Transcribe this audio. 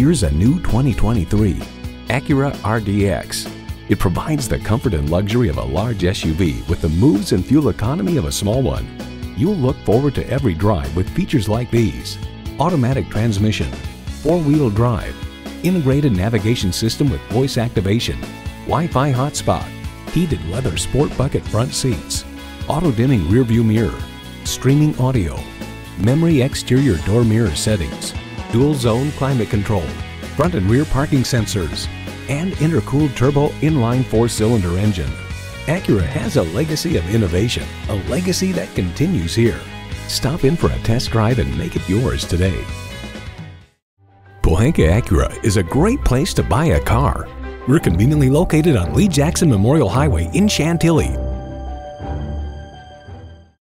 Here's a new 2023 Acura RDX. It provides the comfort and luxury of a large SUV with the moves and fuel economy of a small one. You'll look forward to every drive with features like these. Automatic transmission, four-wheel drive, integrated navigation system with voice activation, Wi-Fi hotspot, heated leather sport bucket front seats, auto-dimming rearview mirror, streaming audio, memory exterior door mirror settings, dual zone climate control, front and rear parking sensors, and intercooled turbo inline four-cylinder engine. Acura has a legacy of innovation, a legacy that continues here. Stop in for a test drive and make it yours today. Pohanka Acura is a great place to buy a car. We're conveniently located on Lee Jackson Memorial Highway in Chantilly